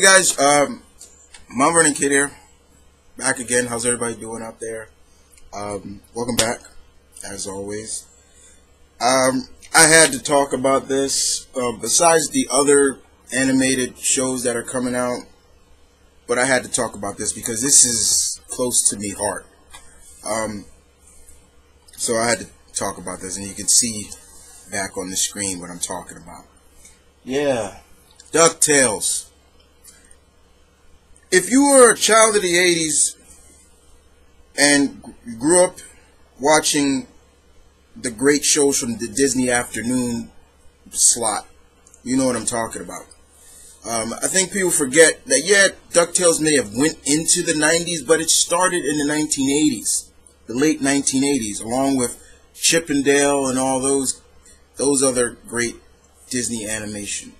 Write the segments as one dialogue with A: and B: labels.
A: Hey guys, um, Mount Vernon Kid here, back again. How's everybody doing out there? Um, welcome back, as always. Um, I had to talk about this. Uh, besides the other animated shows that are coming out, but I had to talk about this because this is close to me heart. Um, so I had to talk about this, and you can see back on the screen what I'm talking about. Yeah, DuckTales. If you were a child of the 80s and grew up watching the great shows from the Disney afternoon slot, you know what I'm talking about. Um, I think people forget that yeah, DuckTales may have went into the 90s, but it started in the 1980s, the late 1980s, along with Chip 'n Dale and all those those other great Disney animation.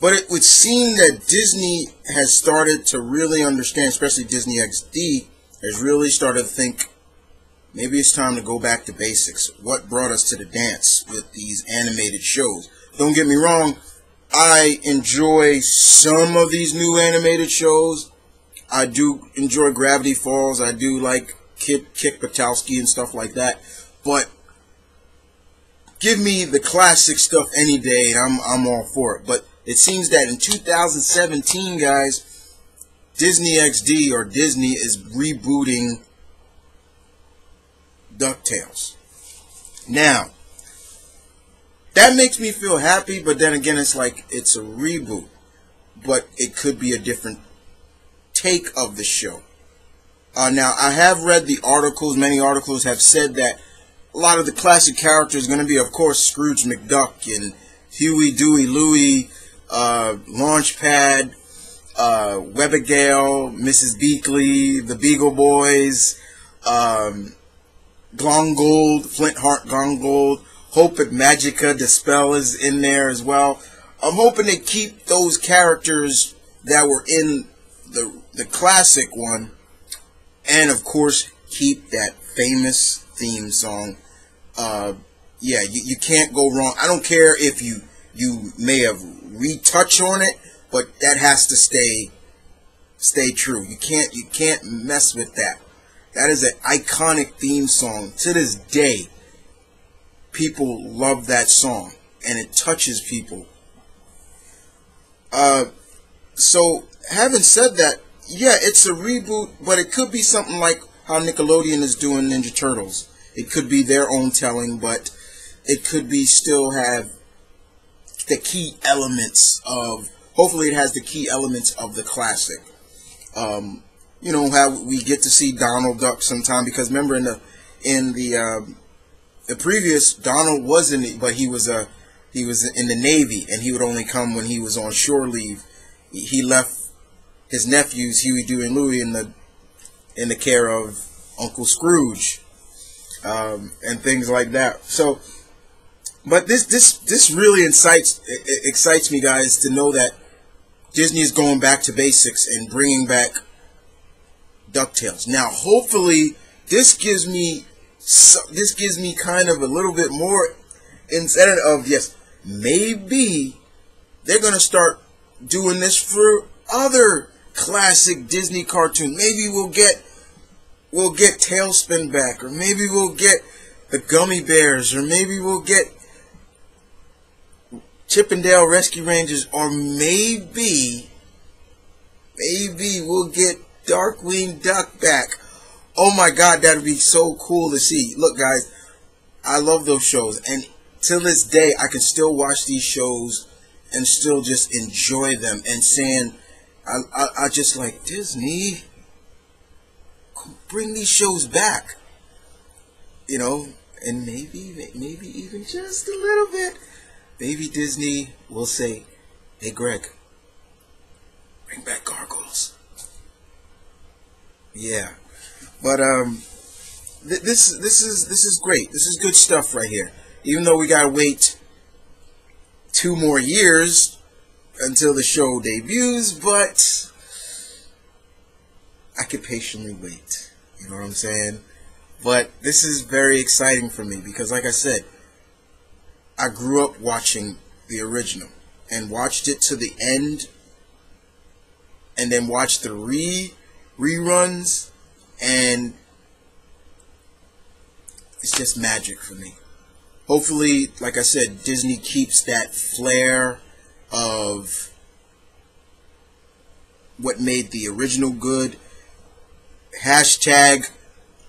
A: But it would seem that Disney has started to really understand, especially Disney XD, has really started to think maybe it's time to go back to basics. What brought us to the dance with these animated shows? Don't get me wrong, I enjoy some of these new animated shows. I do enjoy Gravity Falls. I do like Kip, Kick Buttowski and stuff like that. But give me the classic stuff any day, and I'm I'm all for it. But it seems that in 2017, guys, Disney XD or Disney is rebooting DuckTales. Now, that makes me feel happy, but then again, it's like it's a reboot, but it could be a different take of the show. Uh, now, I have read the articles. Many articles have said that a lot of the classic characters are going to be, of course, Scrooge McDuck and Huey, Dewey, Louie, uh, Launchpad, uh, Webbigail, Mrs. Beakley, the Beagle Boys, um, Glomgold, Flintheart Glomgold, Hope at Magica, De Spell is in there as well. I'm hoping to keep those characters that were in the the classic one, and of course keep that famous theme song. Uh, yeah, you, you can't go wrong. I don't care if you you may have retouch on it, but that has to stay stay true. You can't you can't mess with that. That is an iconic theme song. To this day, people love that song and it touches people. Uh, so having said that, yeah, it's a reboot, but it could be something like how Nickelodeon is doing Ninja Turtles. It could be their own telling, but it could be still have the key elements of. Hopefully, it has the key elements of the classic. Um, you know how we get to see Donald Duck sometime because remember in the in the um, the previous Donald wasn't, but he was a he was in the Navy and he would only come when he was on shore leave. He left his nephews Huey, Dewey, and Louie in the in the care of Uncle Scrooge um, and things like that. So, but this this this really incites excites me, guys, to know that Disney is going back to basics and bringing back Ducktales. Now, hopefully, this gives me this gives me kind of a little bit more incentive of yes, maybe they're gonna start doing this for other classic Disney cartoons. Maybe we'll get we'll get TaleSpin back, or maybe we'll get the Gummy Bears, or maybe we'll get Chip 'n Dale Rescue Rangers, or maybe maybe we'll get Darkwing Duck back. Oh my god, that'd be so cool to see. Look guys, I love those shows and till this day I can still watch these shows and still just enjoy them and saying I, I, I just like Disney bring these shows back you know and maybe maybe even just a little bit maybe Disney will say hey Greg bring back gargoyles yeah but um th- this this is this is great this is good stuff right here even though we gotta wait two more years until the show debuts, but I could patiently wait. You know what I'm saying? But this is very exciting for me because, like I said, I grew up watching the original and watched it to the end and then watched the re reruns and it's just magic for me. Hopefully, like I said, Disney keeps that flair of what made the original good. Hashtag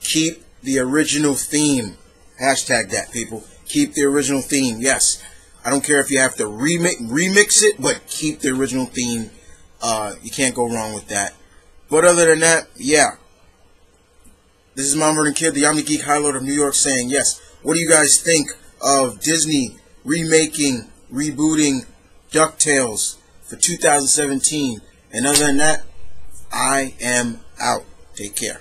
A: keep the original theme. Hashtag that, people. Keep the original theme. Yes. I don't care if you have to remix, remix it, but keep the original theme. Uh, you can't go wrong with that. But other than that, yeah. This is Mount Vernon Kid, the Omni Geek High Lord of New York, saying, yes, what do you guys think of Disney remaking, rebooting DuckTales for 2017? And other than that, I am out. Take care.